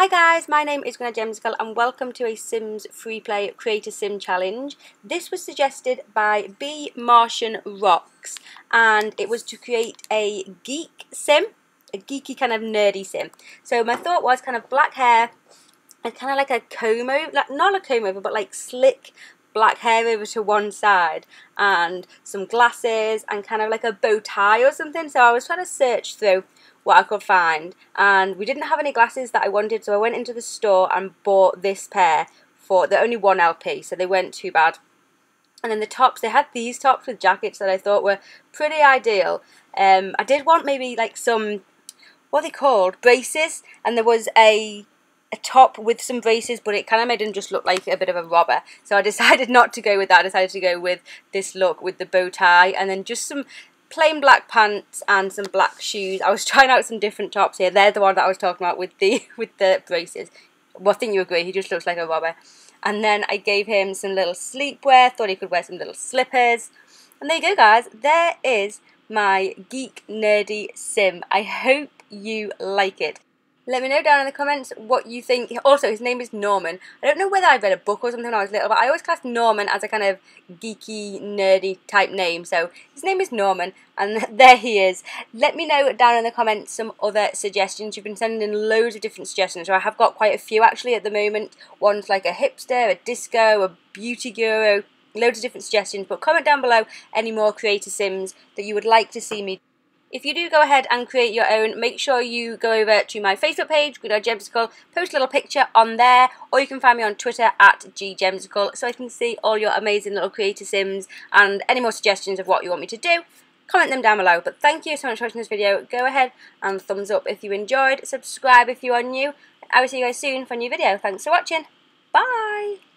Hi guys, my name is Greenoid Gemzicle and welcome to a Sims Free Play Create a Sim Challenge. This was suggested by B Martian Rocks and it was to create a geek sim, a geeky kind of nerdy sim. So my thought was kind of black hair and kind of like a comb over, like not a comb over but like slick black hair over to one side and some glasses and kind of like a bow tie or something. So I was trying to search through what I could find. And we didn't have any glasses that I wanted so I went into the store and bought this pair for the only one LP so they weren't too bad. And then the tops they had these tops with jackets that I thought were pretty ideal. Um, I did want maybe like some what they called? Braces? And there was a a top with some braces, but it kind of made him just look like a bit of a robber. So I decided not to go with that. I decided to go with this look with the bow tie and then just some plain black pants and some black shoes. I was trying out some different tops here. They're the one that I was talking about with the with the braces. Well, I think you agree. He just looks like a robber. And then I gave him some little sleepwear. Thought he could wear some little slippers. And there you go, guys. There is my geek nerdy sim. I hope you like it. Let me know down in the comments what you think. Also, his name is Norman. I don't know whether I read a book or something when I was little, but I always classed Norman as a kind of geeky, nerdy type name. So his name is Norman, and there he is. Let me know down in the comments some other suggestions. You've been sending in loads of different suggestions, so I have got quite a few actually at the moment. One's like a hipster, a disco, a beauty guru, loads of different suggestions. But comment down below any more creator sims that you would like to see me if you do go ahead and create your own, make sure you go over to my Facebook page, Greenoid Gemzicle, post a little picture on there, or you can find me on Twitter at GGemzicle, so I can see all your amazing little creator sims and any more suggestions of what you want me to do. Comment them down below. But thank you so much for watching this video. Go ahead and thumbs up if you enjoyed, subscribe if you are new. I will see you guys soon for a new video. Thanks for watching. Bye!